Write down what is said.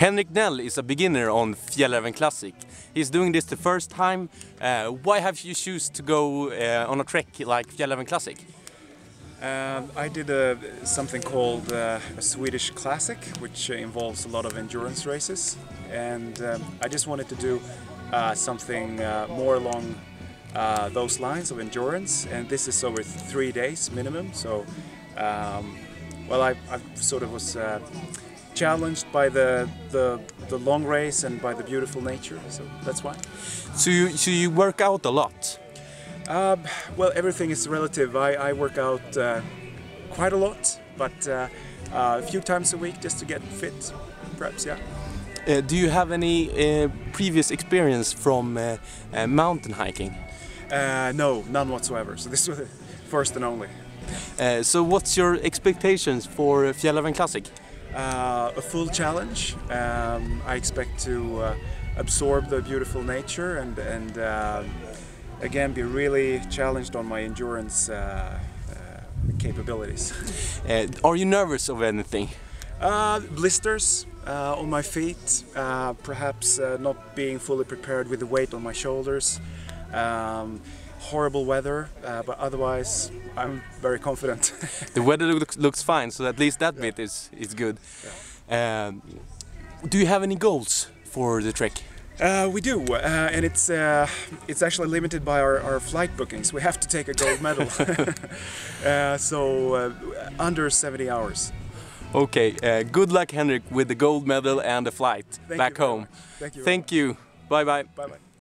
Henrik Nell is a beginner on Fjällräven Classic. He's doing this the first time. Uh, why have you choose to go uh, on a trek like Fjällräven Classic? Uh, I did a, something called uh, a Swedish Classic, which involves a lot of endurance races, and um, I just wanted to do uh, something uh, more along uh, those lines of endurance. And this is over three days minimum. So, um, well, I, I, sort of was uh, challenged by the, the the long race and by the beautiful nature. So that's why. So you so you work out a lot. Um, well, everything is relative. I, I work out uh, quite a lot, but uh, uh, a few times a week just to get fit, perhaps, yeah. Uh, do you have any uh, previous experience from uh, mountain hiking? no, none whatsoever. So this was the first and only. so what's your expectations for Fjällräven Classic? A full challenge. Um, I expect to absorb the beautiful nature and, and again be really challenged on my endurance uh, uh, capabilities. Uh, are you nervous of anything? Uh, blisters uh, on my feet, uh, perhaps not being fully prepared with the weight on my shoulders. Um, horrible weather, but otherwise I'm very confident. the weather looks, looks fine, so at least that yeah. bit is, is good. Yeah. Um, do you have any goals for the trek? Uh, we do, uh, and it's uh, it's actually limited by our, our flight bookings. We have to take a gold medal, uh, so uh, under 70 hours. Okay, uh, good luck, Henrik, with the gold medal and the flight Thank back home. Thank you. Thank you. Bye bye. Bye bye.